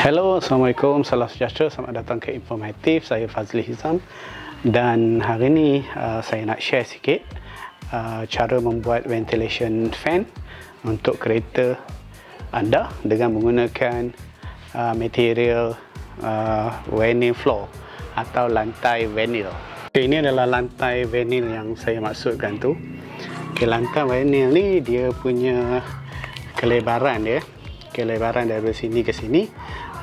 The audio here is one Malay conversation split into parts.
Hello, Assalamualaikum, salam sejahtera, selamat datang ke Informatif. Saya Fazli Hizam dan hari ini uh, saya nak share sikit uh, cara membuat ventilation fan untuk kereta anda dengan menggunakan uh, material uh, vinyl floor atau lantai vinyl. Okay, ini adalah lantai vinyl yang saya maksudkan tu. Okay, lantai vinyl ni dia punya kelebaran dia kelebaran dari sini ke sini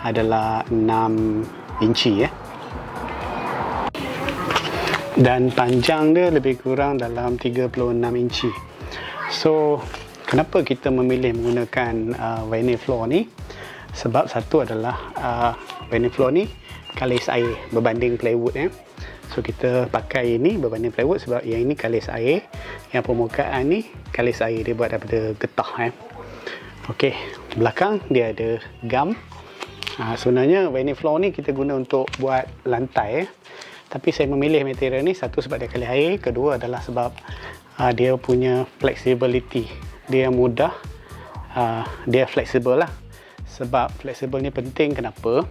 adalah 6 inci ya. Dan panjang dia lebih kurang dalam 36 inci. So, kenapa kita memilih menggunakan uh, vinyl floor ni? Sebab satu adalah uh, vinyl floor ni kalis air berbanding plywood ya. So kita pakai ini berbanding plywood sebab yang ini kalis air, yang permukaan ni kalis air dia buat daripada getah ya. Okey, belakang dia ada gam Ha, sebenarnya vinyl floor ni kita guna untuk buat lantai eh. Tapi saya memilih material ni satu sebab dia kali air, kedua adalah sebab uh, dia punya flexibility. Dia mudah, uh, dia fleksibel lah. Sebab fleksibel ni penting kenapa?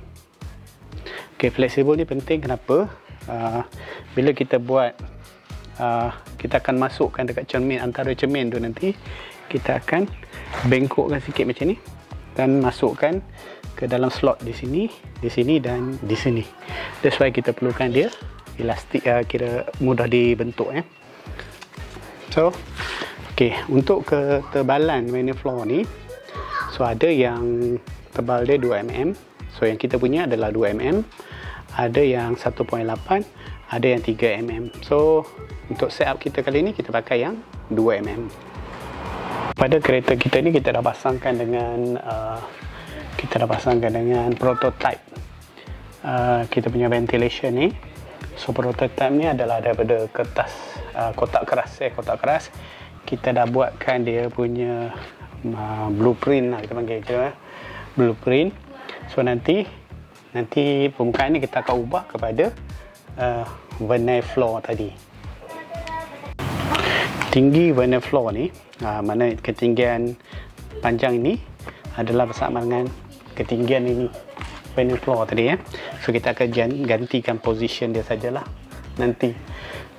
Okay, fleksibel ni penting kenapa? Uh, bila kita buat, uh, kita akan masukkan dekat cermin, antara cermin tu nanti, kita akan bengkokkan sikit macam ni dan masukkan ke dalam slot di sini, di sini dan di sini. That's why kita perlukan dia elastik uh, kira mudah dibentuk ya. So, okey, untuk ketebalan floor ni so ada yang tebal dia 2 mm. So yang kita punya adalah 2 mm. Ada yang 1.8, ada yang 3 mm. So, untuk setup kita kali ni kita pakai yang 2 mm. Pada kereta kita ni kita dah pasangkan dengan uh, kita dah pasangkan dengan prototype. Uh, kita punya ventilation ni. So prototype ni adalah daripada kertas uh, kotak keras eh kotak keras. Kita dah buatkan dia punya uh, blueprint lah kita panggil je eh. blueprint. So nanti nanti permukaan ni kita akan ubah kepada uh, vinyl floor tadi. Tinggi vinyl floor ni uh, mana ketinggian panjang ini adalah bersama dengan ketinggian ini panel floor tadi ya. So kita akan gantikan position dia sajalah nanti.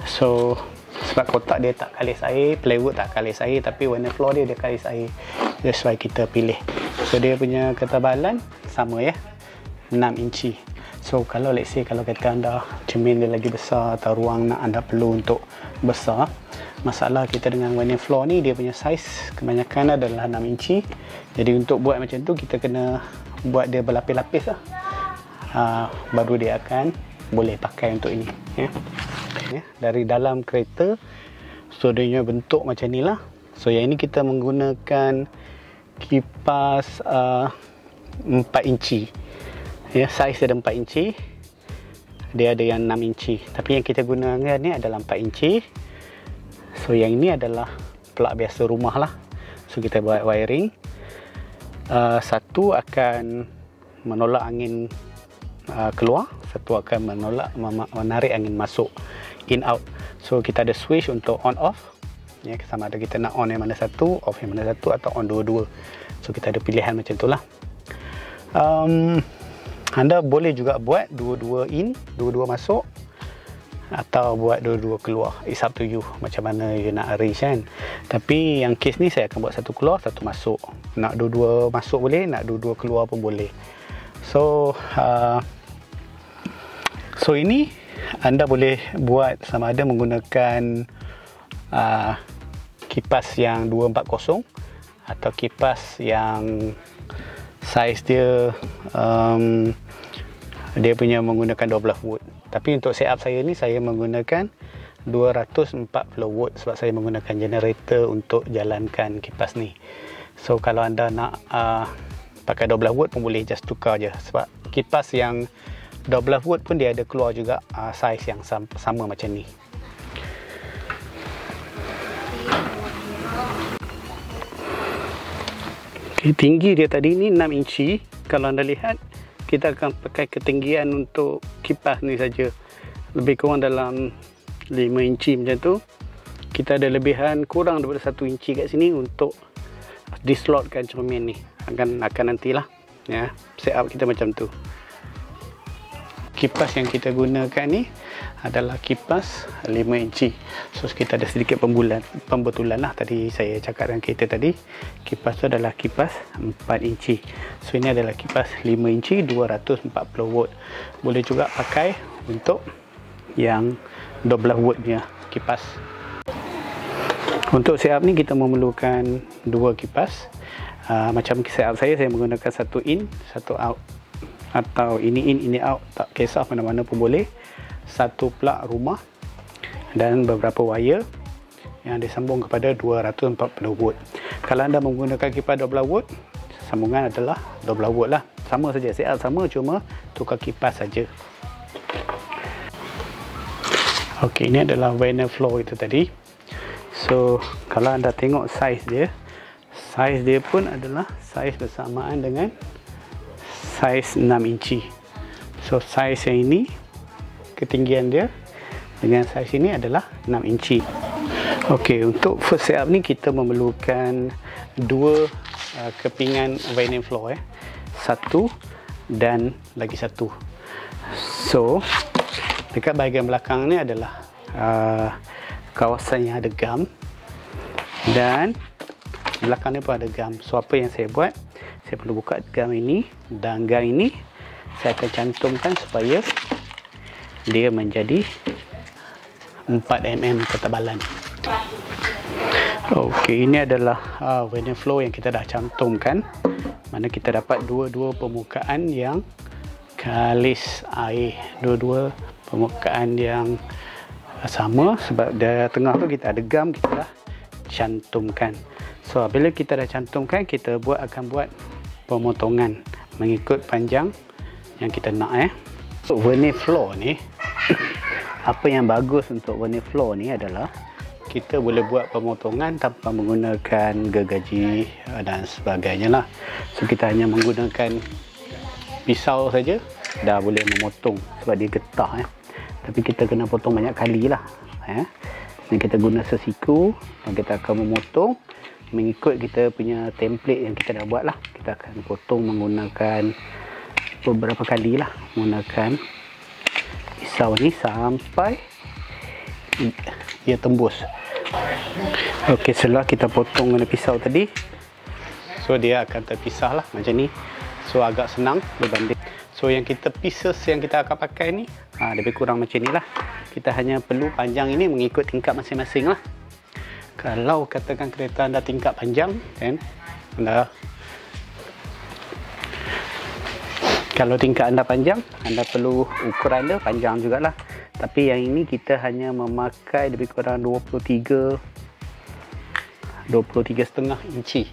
So sebab kotak dia tak kalis air, plywood tak kalis air tapi warna floor dia dia kalis air. That's why kita pilih. So dia punya ketebalan sama ya. 6 inci. So kalau let's say kalau kata anda cermin dia lagi besar atau ruang nak anda perlu untuk besar, masalah kita dengan vinyl floor ni dia punya size kebanyakan adalah 6 inci. Jadi untuk buat macam tu kita kena buat dia berlapis-lapis lah. Uh, baru dia akan boleh pakai untuk ini ya. ya dari dalam kereta so dia bentuk macam ni lah. So yang ini kita menggunakan kipas uh, 4 inci. Ya saiz dia ada 4 inci. Dia ada yang 6 inci. Tapi yang kita gunakan ni adalah 4 inci. So yang ini adalah plug biasa rumah lah. So kita buat wiring uh, satu akan menolak angin uh, keluar satu akan menolak menarik angin masuk in out. So kita ada switch untuk on off. Ya sama ada kita nak on yang mana satu off yang mana satu atau on dua-dua. So kita ada pilihan macam itulah um, anda boleh juga buat dua-dua in dua-dua masuk atau buat dua-dua keluar. It's up to you macam mana you nak arrange kan? Tapi yang case ni saya akan buat satu keluar satu masuk. Nak dua-dua masuk boleh nak dua-dua keluar pun boleh. So uh, so ini anda boleh buat sama ada menggunakan uh, kipas yang 240 atau kipas yang saiz dia um, dia punya menggunakan 12 volt tapi untuk setup saya ni saya menggunakan 240 watt sebab saya menggunakan generator untuk jalankan kipas ni. So kalau anda nak uh, pakai 12 watt pun boleh just tukar je. Sebab kipas yang 12 watt pun dia ada keluar juga uh, saiz yang sama, sama macam ni. Okay, tinggi dia tadi ni 6 inci. Kalau anda lihat kita akan pakai ketinggian untuk kipas ni saja. Lebih kurang dalam 5 inci macam tu. Kita ada lebihan kurang daripada 1 inci kat sini untuk dislotkan cermin ni. Akan akan nantilah ya setup kita macam tu. Kipas yang kita gunakan ni adalah kipas 5 inci. So kita ada sedikit pembulan pembetulan lah tadi saya cakap dengan kita tadi. Kipas tu adalah kipas 4 inci. So ini adalah kipas 5 inci 240 watt boleh juga pakai untuk yang 12 watt punya kipas. Untuk setup ni kita memerlukan dua kipas. Uh, macam setup saya saya menggunakan satu in satu out. Atau ini in ini out. Tak kisah mana-mana pun boleh satu plug rumah dan beberapa wire yang disambung kepada 240 watt kalau anda menggunakan kipas 12 watt sambungan adalah 12 watt lah. Sama saja setup sama cuma tukar kipas saja. Ok ini adalah vinyl floor itu tadi. So kalau anda tengok size dia size dia pun adalah size bersamaan dengan saiz 6 inci. So saiz yang ini ketinggian dia dengan saiz ini adalah 6 inci. Ok untuk first setup ni kita memerlukan dua uh, kepingan vinyl floor eh. satu dan lagi satu. So dekat bahagian belakang ni adalah uh, kawasan yang ada gam dan belakang ni pun ada gam. So apa yang saya buat? Saya perlu buka gam ini dan gam ini. Saya akan cantumkan supaya dia menjadi 4mm ketebalan. Ok ini adalah uh, vinyl flow yang kita dah cantumkan mana kita dapat dua-dua permukaan yang kalis air. Dua-dua permukaan yang sama sebab di tengah tu kita ada gam kita dah cantumkan. So bila kita dah cantumkan kita buat akan buat pemotongan mengikut panjang yang kita nak eh. Untuk vernier floor ni apa yang bagus untuk vernier floor ni adalah kita boleh buat pemotongan tanpa menggunakan gergaji eh, dan sebagainya lah. So kita hanya menggunakan pisau saja dah boleh memotong sebab dia getah eh. Tapi kita kena potong banyak kali lah eh. Dan kita guna sesiku dan kita akan memotong mengikut kita punya template yang kita dah buat lah kita akan potong menggunakan beberapa kali lah menggunakan pisau ni sampai dia tembus. Ok setelah kita potong dengan pisau tadi so dia akan terpisah lah macam ni. So agak senang berbanding. So yang kita pieces yang kita akan pakai ni ha, lebih kurang macam ni lah. Kita hanya perlu panjang ini mengikut tingkat masing-masing lah. Kalau katakan kereta anda tingkat panjang kan anda kalau tingkat anda panjang anda perlu ukuran dia panjang jugalah. Tapi yang ini kita hanya memakai lebih kurang 23 23 setengah inci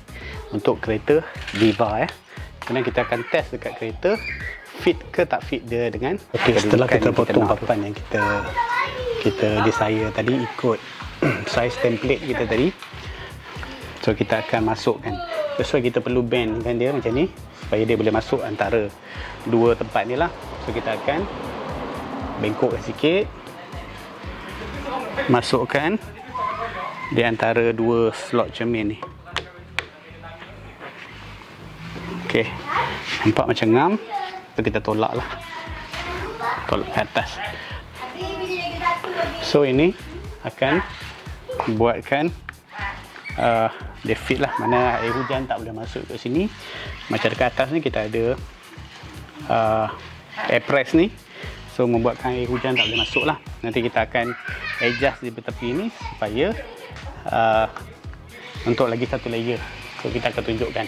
untuk kereta Viva eh. Kemudian kita akan test dekat kereta fit ke tak fit dia dengan okay, setelah kita potong papan yang kita kita desire tadi ikut size template kita tadi. So kita akan masukkan. That's why kita perlu bend kan dia macam ni supaya dia boleh masuk antara dua tempat ni lah. So kita akan bengkokkan sikit. Masukkan di antara dua slot cermin ni. Ok nampak macam ngam? So kita tolak lah. Tolak ke atas. So ini akan buatkan uh, dia fit lah. Mana air hujan tak boleh masuk ke sini. Macam dekat atas ni kita ada uh, air press ni. So membuatkan air hujan tak boleh masuk lah. Nanti kita akan adjust di tepi ni supaya uh, untuk lagi satu layer. So kita akan tunjukkan.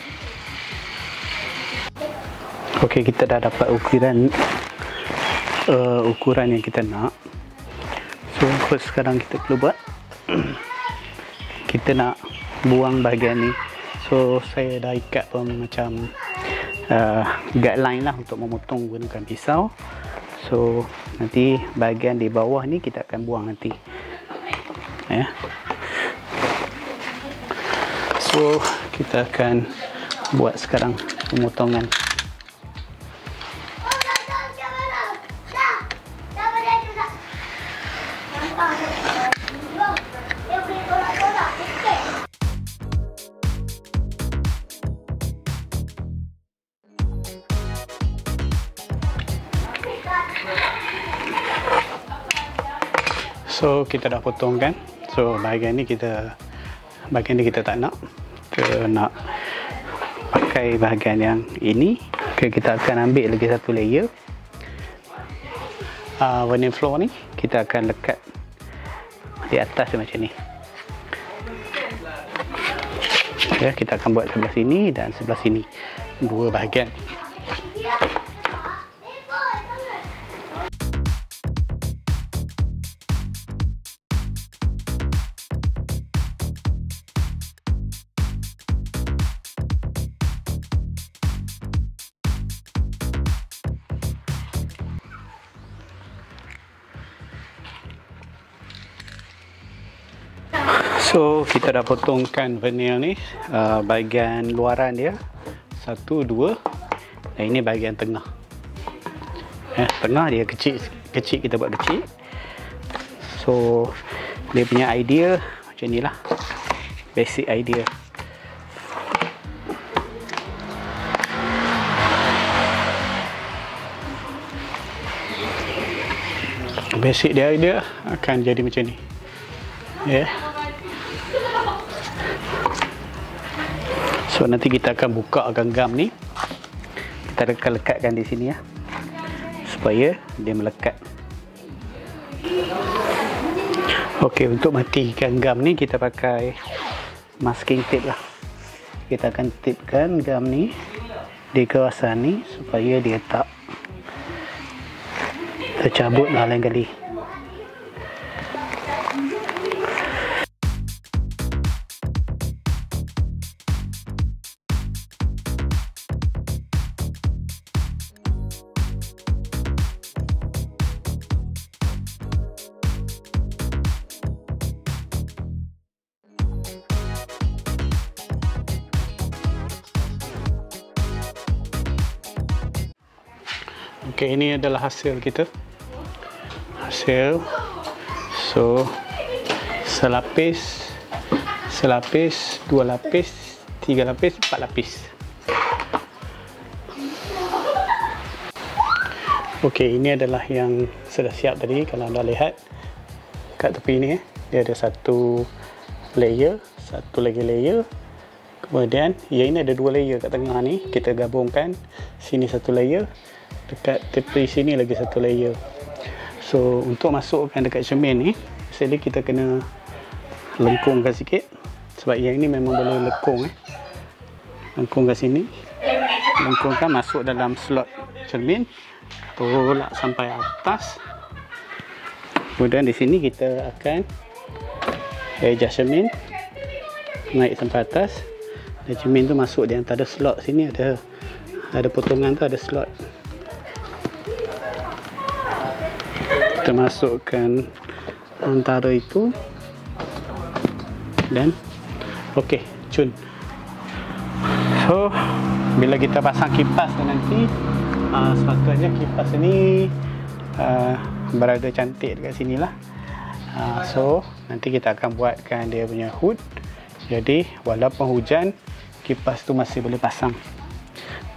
Ok kita dah dapat ukuran uh, ukuran yang kita nak. So first sekarang kita perlu buat kita nak buang bahagian ni. So saya dah ikat pun macam uh, guideline lah untuk memotong gunakan pisau. So nanti bahagian di bawah ni kita akan buang nanti. Ya. Yeah. so kita akan buat sekarang pemotongan so kita dah potong kan? So bahagian ni kita bahagian ni kita tak nak. Kita nak pakai bahagian yang ini? Okay, kita akan ambil lagi satu layer? Uh, vinyl floor ni kita akan lekat di atas macam ni. Okay, kita akan buat sebelah sini dan sebelah sini. Dua bahagian So kita dah potongkan vinyl ni uh, bahagian luaran dia. Satu dua. Dan ini bahagian tengah. Eh, tengah dia kecil kecil kita buat kecil. So dia punya idea macam ni lah. Basic idea. Basic dia dia akan jadi macam ni. Ya yeah. So nanti kita akan buka genggam ni. Kita akan lekatkan di sini ya. Supaya dia melekat. Okey, untuk matikan gam ni kita pakai masking tape lah. Kita akan tapekan gam ni di kawasan ni supaya dia tak tercabut lah lain kali. Okey, ini adalah hasil kita. Hasil. So, selapis, selapis, dua lapis, tiga lapis, empat lapis. Okey, ini adalah yang sudah siap tadi. Kalau anda lihat kat tepi ni, eh, dia ada satu layer, satu lagi layer. Kemudian, yang ini ada dua layer kat tengah ni. Kita gabungkan sini satu layer, dekat tepi sini lagi satu layer. So untuk masukkan dekat cermin ni sekali kita kena lengkungkan sikit. Sebab yang ini memang boleh lekung eh. lengkungkan sini. Lengkungkan masuk dalam slot cermin. Tolak sampai atas. Kemudian di sini kita akan adjust cermin. Naik sampai atas. Dan cermin tu masuk di antara slot sini. Ada ada potongan tu ada slot kita masukkan antara itu. Dan okey cun. So bila kita pasang kipas nanti uh, sepatutnya kipas ini uh, berada cantik dekat sini lah uh, so nanti kita akan buatkan dia punya hood. Jadi walaupun hujan kipas tu masih boleh pasang.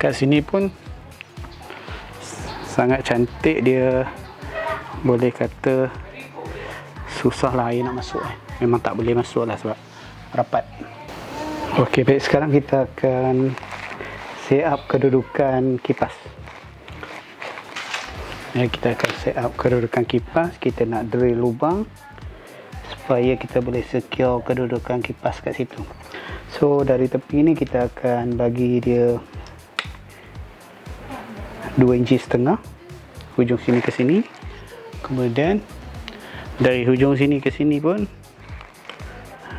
Kat sini pun sangat cantik dia boleh kata susah lah air nak masuk eh. memang tak boleh masuk lah sebab rapat. Ok baik. Sekarang kita akan set up kedudukan kipas. Ya, kita akan set up kedudukan kipas. Kita nak drill lubang supaya kita boleh secure kedudukan kipas kat situ. So dari tepi ni kita akan bagi dia 2 inci setengah hujung sini ke sini kemudian dari hujung sini ke sini pun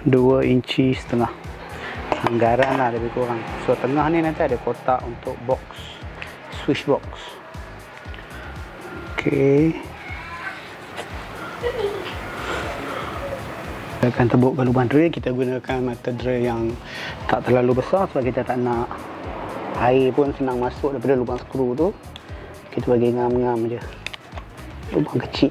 2 inci setengah. Anggaran lah lebih kurang. So tengah ni nanti ada kotak untuk box switch box. Ok kita akan tebuk lubang drill. Kita gunakan mata drill yang tak terlalu besar sebab kita tak nak air pun senang masuk daripada lubang skru tu. Kita bagi ngam-ngam je lubang kecil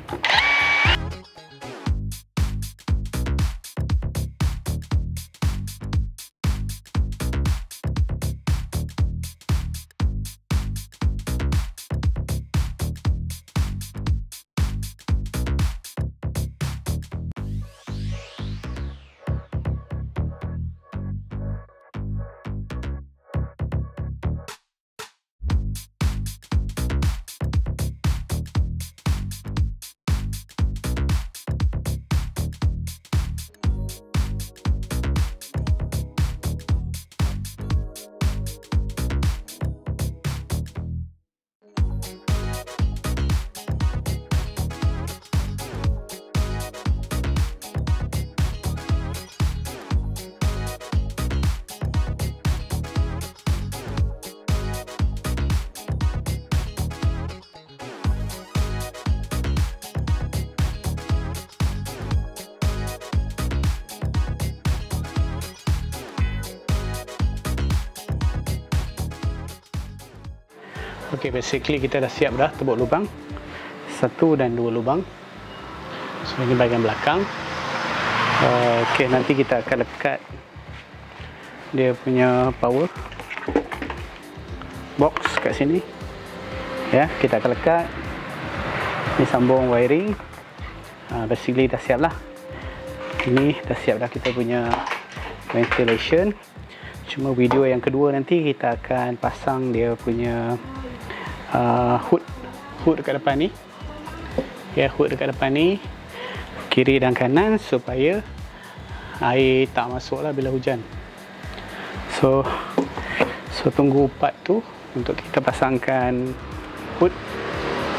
ok basically kita dah siap dah tebuk lubang. Satu dan dua lubang. So ini bahagian belakang. Uh, ok nanti kita akan lekat dia punya power box kat sini. Ya kita akan lekat. Ni sambung wiring. Uh, basically dah siap lah. Ini dah siap dah kita punya ventilation. Cuma video yang kedua nanti kita akan pasang dia punya uh, hood. Hood dekat depan ni. Ya hood dekat depan ni. Kiri dan kanan supaya air tak masuk lah bila hujan. So so tunggu part tu untuk kita pasangkan hood.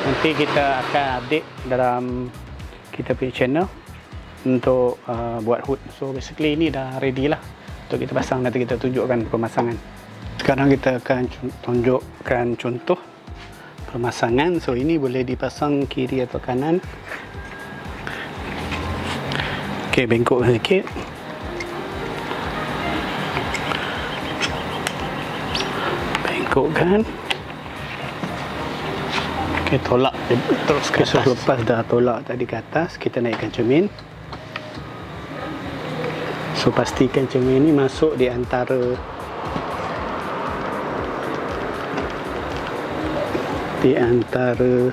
Nanti kita akan update dalam kita punya channel untuk uh, buat hood. So basically ini dah ready lah untuk kita pasang. Nanti kita tunjukkan pemasangan. Sekarang kita akan tunjukkan contoh pemasangan so ini boleh dipasang kiri atau kanan. Ok bengkok sedikit bengkokkan. Ok tolak terus ke atas so, lepas dah tolak tadi ke atas kita naikkan cermin. So pastikan cermin ni masuk di antara di antara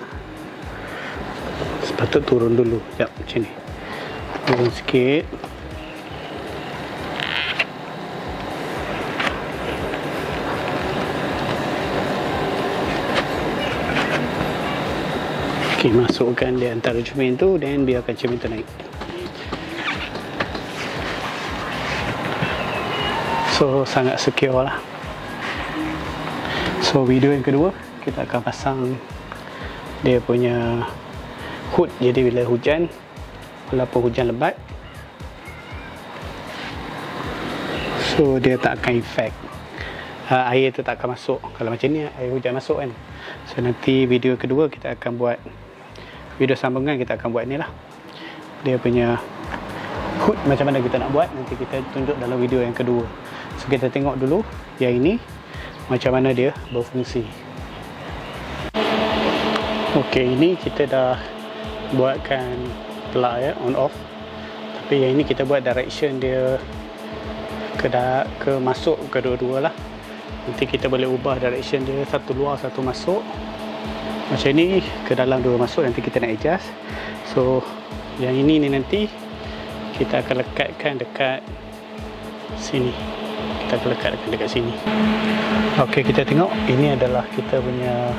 sepatut turun dulu. Jap macam ni. Turun sikit. Okay, masukkan di antara cermin tu dan biarkan cermin tu naik. so sangat secure lah so video yang kedua kita akan pasang dia punya hood. Jadi bila hujan walaupun hujan lebat so dia tak akan efek uh, air tu tak akan masuk. Kalau macam ni air hujan masuk kan. So nanti video kedua kita akan buat video sambungan kita akan buat ni lah. Dia punya hood macam mana kita nak buat nanti kita tunjuk dalam video yang kedua. So kita tengok dulu yang ini macam mana dia berfungsi. Okey, ini kita dah buatkan plug ya on off. Tapi yang ini kita buat direction dia ke da, ke masuk kedua-dua lah. Nanti kita boleh ubah direction dia satu luar satu masuk. Macam ni ke dalam dua masuk nanti kita nak adjust. So yang ini ni nanti kita akan lekatkan dekat sini kita akan lekatkan dekat sini ok kita tengok ini adalah kita punya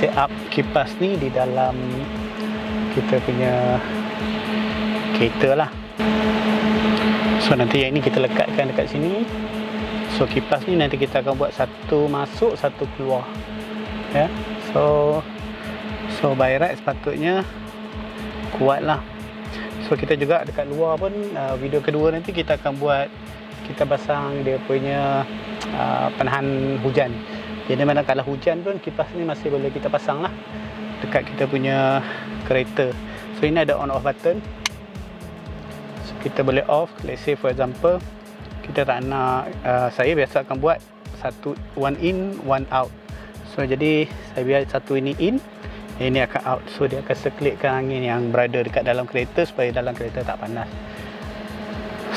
set up kipas ni di dalam kita punya kereta lah. So nanti yang ini kita lekatkan dekat sini. So kipas ni nanti kita akan buat satu masuk satu keluar. Ya. Yeah. so so by right sepatutnya kuat lah. So kita juga dekat luar pun uh, video kedua nanti kita akan buat kita pasang dia punya uh, penahan hujan jadi mana kalau hujan pun kipas ni masih boleh kita pasang lah dekat kita punya kereta. So ini ada on off button. So kita boleh off. Let's say for example kita tak nak uh, saya biasa akan buat satu one in one out. So jadi saya biar satu ini in ini akan out. So dia akan sekelitkan angin yang berada dekat dalam kereta supaya dalam kereta tak panas.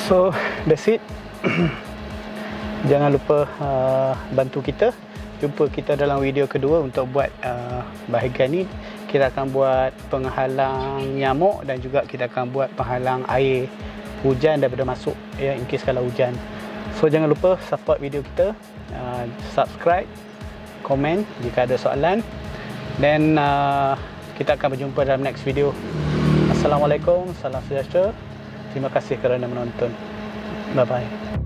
So that's it. Jangan lupa uh, bantu kita jumpa kita dalam video kedua untuk buat uh, bahagian ni. Kita akan buat penghalang nyamuk dan juga kita akan buat penghalang air hujan daripada masuk ya in case kalau hujan. So jangan lupa support video kita uh, subscribe komen jika ada soalan. Dan uh, kita akan berjumpa dalam next video. Assalamualaikum salam sejahtera. Terima kasih kerana menonton. Bye bye